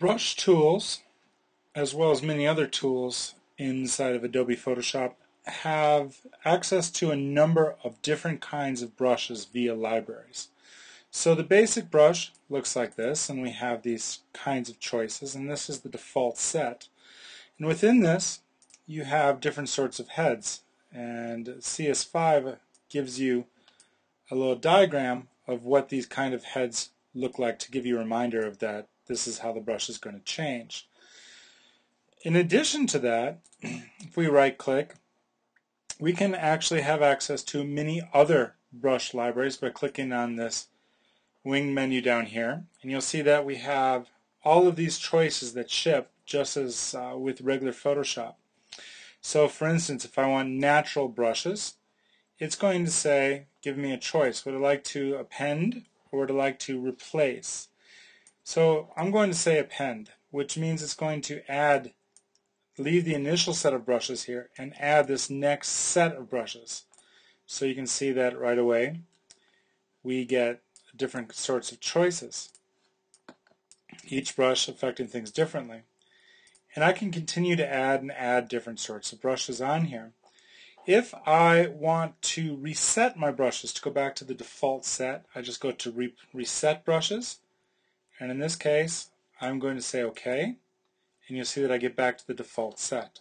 Brush tools, as well as many other tools inside of Adobe Photoshop, have access to a number of different kinds of brushes via libraries. So the basic brush looks like this, and we have these kinds of choices, and this is the default set. And within this, you have different sorts of heads, and CS5 gives you a little diagram of what these kind of heads look like to give you a reminder of that this is how the brush is going to change. In addition to that, if we right click, we can actually have access to many other brush libraries by clicking on this wing menu down here. And you'll see that we have all of these choices that ship just as uh, with regular Photoshop. So for instance, if I want natural brushes, it's going to say, give me a choice. Would I like to append or would I like to replace? So I'm going to say append, which means it's going to add, leave the initial set of brushes here and add this next set of brushes. So you can see that right away. We get different sorts of choices. Each brush affecting things differently. And I can continue to add and add different sorts of brushes on here. If I want to reset my brushes to go back to the default set, I just go to re reset brushes and in this case, I'm going to say OK, and you'll see that I get back to the default set.